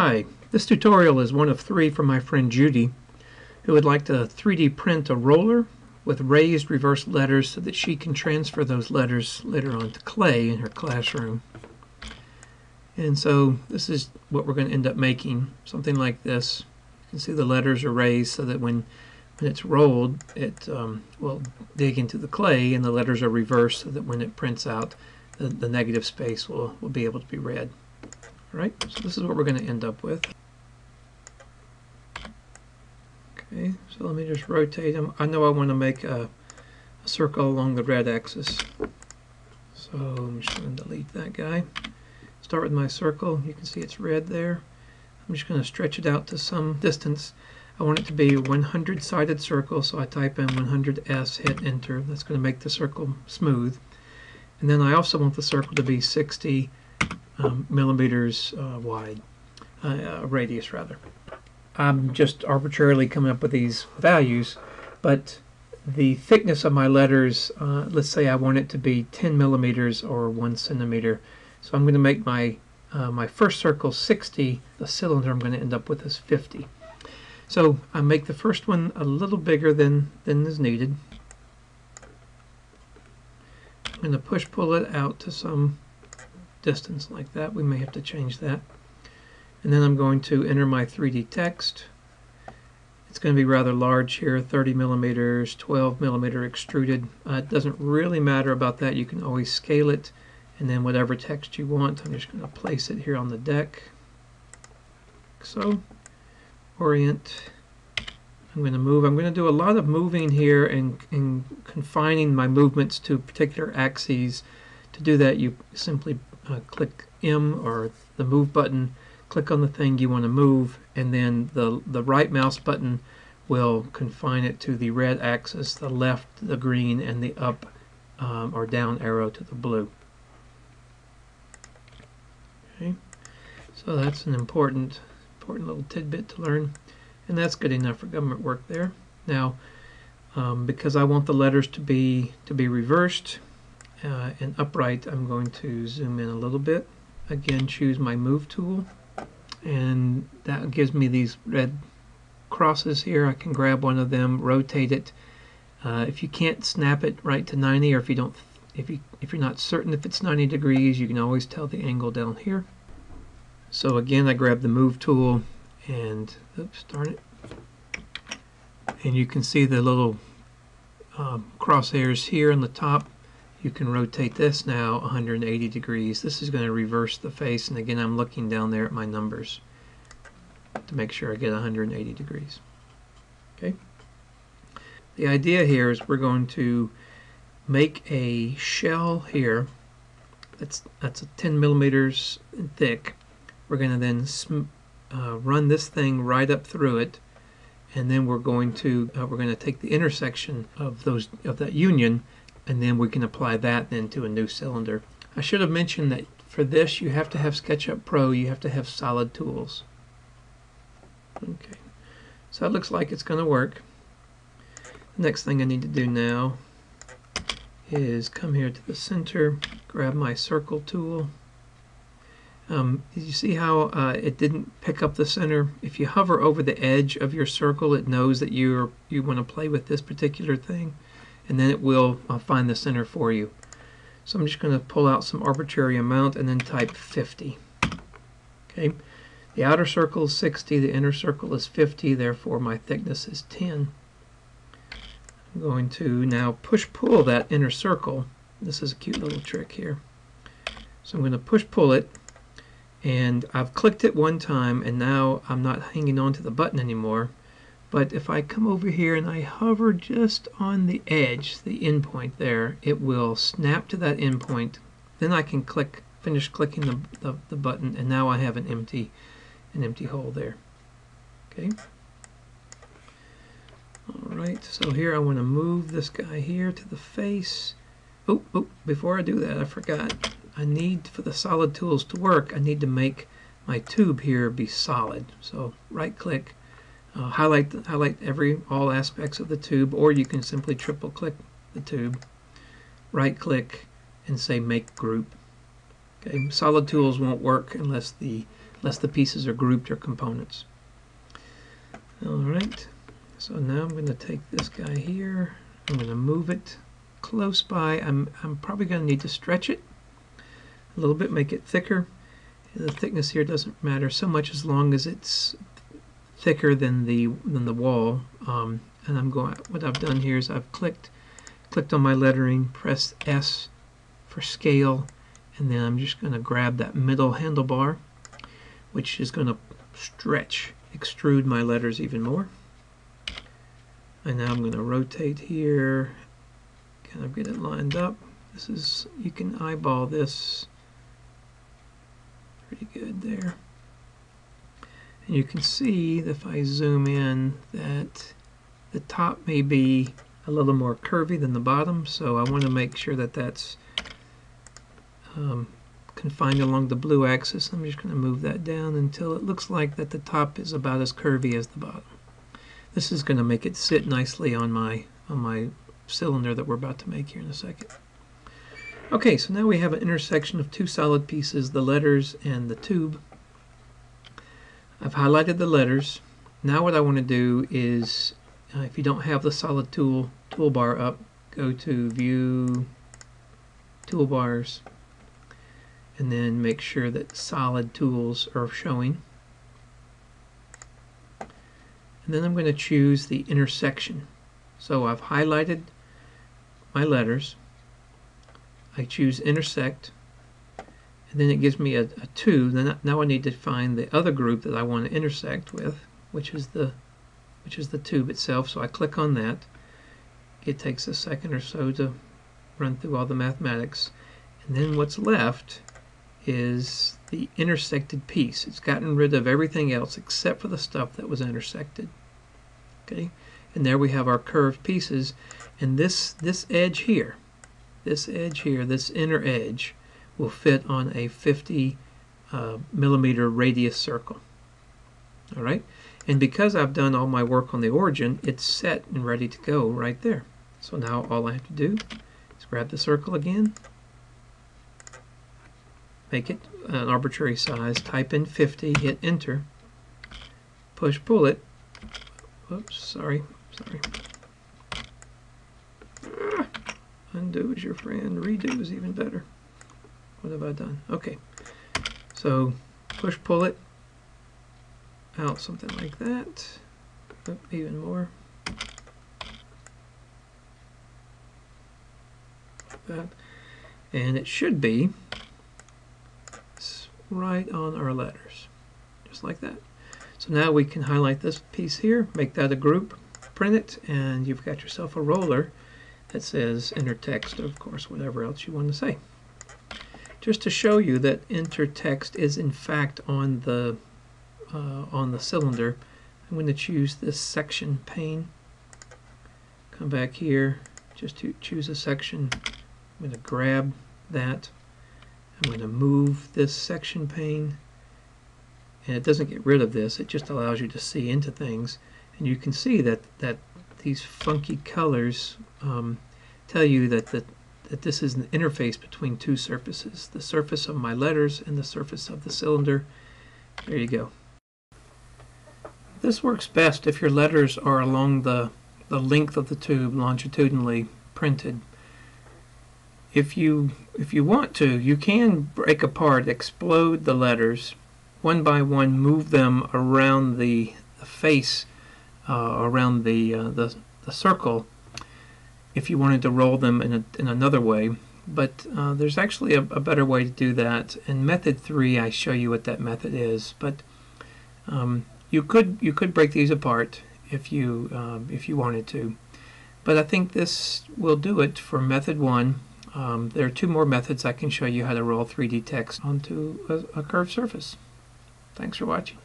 Hi, this tutorial is one of three from my friend Judy, who would like to 3D print a roller with raised reverse letters so that she can transfer those letters later on to clay in her classroom. And so this is what we're going to end up making, something like this. You can see the letters are raised so that when, when it's rolled, it um, will dig into the clay and the letters are reversed so that when it prints out, the, the negative space will, will be able to be read. Alright, so this is what we're going to end up with. Okay, so let me just rotate them. I know I want to make a, a circle along the red axis. So I'm just going to delete that guy. Start with my circle. You can see it's red there. I'm just going to stretch it out to some distance. I want it to be a 100 sided circle, so I type in 100S, hit enter. That's going to make the circle smooth. And then I also want the circle to be 60 um, millimeters uh, wide, uh, uh, radius rather. I'm just arbitrarily coming up with these values, but the thickness of my letters, uh, let's say I want it to be 10 millimeters or 1 centimeter. So I'm going to make my, uh, my first circle 60, the cylinder I'm going to end up with is 50. So I make the first one a little bigger than, than is needed. I'm going to push pull it out to some distance like that. We may have to change that. And then I'm going to enter my 3D text. It's going to be rather large here, 30 millimeters, 12 millimeter extruded. Uh, it doesn't really matter about that. You can always scale it. And then whatever text you want, I'm just going to place it here on the deck. Like So, orient. I'm going to move. I'm going to do a lot of moving here and, and confining my movements to particular axes. To do that, you simply uh, click M or the move button, click on the thing you want to move, and then the, the right mouse button will confine it to the red axis, the left the green, and the up um, or down arrow to the blue. Okay, so that's an important, important little tidbit to learn, and that's good enough for government work there. Now, um, because I want the letters to be to be reversed, uh, and upright, I'm going to zoom in a little bit. Again, choose my move tool, and that gives me these red crosses here. I can grab one of them, rotate it. Uh, if you can't snap it right to 90, or if you don't, if you if you're not certain if it's 90 degrees, you can always tell the angle down here. So again, I grab the move tool, and oops, darn it, and you can see the little um, crosshairs here on the top you can rotate this now 180 degrees. This is going to reverse the face, and again, I'm looking down there at my numbers to make sure I get 180 degrees. Okay. The idea here is we're going to make a shell here that's that's 10 millimeters thick. We're going to then uh, run this thing right up through it, and then we're going to uh, we're going to take the intersection of those of that union and then we can apply that then to a new cylinder. I should have mentioned that for this you have to have SketchUp Pro, you have to have solid tools. Okay, so it looks like it's going to work. The next thing I need to do now is come here to the center, grab my circle tool. Um, you see how uh, it didn't pick up the center? If you hover over the edge of your circle, it knows that you're you want to play with this particular thing and then it will uh, find the center for you. So I'm just going to pull out some arbitrary amount and then type 50. Okay, the outer circle is 60, the inner circle is 50, therefore my thickness is 10. I'm going to now push-pull that inner circle. This is a cute little trick here. So I'm going to push-pull it, and I've clicked it one time, and now I'm not hanging on to the button anymore. But if I come over here and I hover just on the edge, the endpoint there, it will snap to that endpoint. Then I can click, finish clicking the, the, the button, and now I have an empty, an empty hole there. Okay. All right, so here I want to move this guy here to the face. Oh, oh, before I do that, I forgot. I need, for the solid tools to work, I need to make my tube here be solid. So right click, uh, highlight highlight every all aspects of the tube or you can simply triple click the tube right click and say make group Okay, solid tools won't work unless the unless the pieces are grouped or components. All right, so now I'm going to take this guy here. I'm going to move it close by. I'm I'm probably going to need to stretch it a little bit, make it thicker. The thickness here doesn't matter so much as long as it's thicker than the than the wall. Um, and I'm going. What I've done here is I've clicked clicked on my lettering, pressed S for scale, and then I'm just going to grab that middle handlebar, which is going to stretch, extrude my letters even more. And now I'm going to rotate here, kind of get it lined up. This is, you can eyeball this pretty good there. And you can see if I zoom in that the top may be a little more curvy than the bottom, so I want to make sure that that's um, confined along the blue axis. I'm just going to move that down until it looks like that the top is about as curvy as the bottom. This is going to make it sit nicely on my on my cylinder that we're about to make here in a second. Okay, so now we have an intersection of two solid pieces, the letters and the tube. I've highlighted the letters. Now what I want to do is, uh, if you don't have the solid tool toolbar up, go to View, Toolbars, and then make sure that solid tools are showing. And then I'm going to choose the intersection. So I've highlighted my letters. I choose intersect. And then it gives me a, a 2. Then now I need to find the other group that I want to intersect with, which is the which is the tube itself. So I click on that. It takes a second or so to run through all the mathematics. And then what's left is the intersected piece. It's gotten rid of everything else except for the stuff that was intersected. Okay, and there we have our curved pieces. And this this edge here, this edge here, this inner edge, will fit on a 50 uh, millimeter radius circle. All right, and because I've done all my work on the origin, it's set and ready to go right there. So now all I have to do is grab the circle again, make it an arbitrary size, type in 50, hit enter, push pull it, Oops, sorry, sorry. Undo is your friend, redo is even better. What have I done? Okay, so push pull it out something like that, even more. Like that and it should be right on our letters, just like that. So now we can highlight this piece here, make that a group, print it, and you've got yourself a roller that says intertext, of course, whatever else you want to say. Just to show you that intertext is in fact on the uh, on the cylinder, I'm going to choose this section pane. Come back here, just to choose a section. I'm going to grab that I'm going to move this section pane and it doesn't get rid of this it just allows you to see into things and you can see that that these funky colors um, tell you that the, that this is an interface between two surfaces the surface of my letters and the surface of the cylinder there you go this works best if your letters are along the the length of the tube longitudinally printed if you if you want to, you can break apart, explode the letters one by one, move them around the, the face, uh, around the, uh, the the circle. If you wanted to roll them in a, in another way, but uh, there's actually a, a, better way to do that. In method three, I show you what that method is. But um, you could you could break these apart if you um, if you wanted to. But I think this will do it for method one. Um, there are two more methods I can show you how to roll 3D text onto a, a curved surface. Thanks for watching.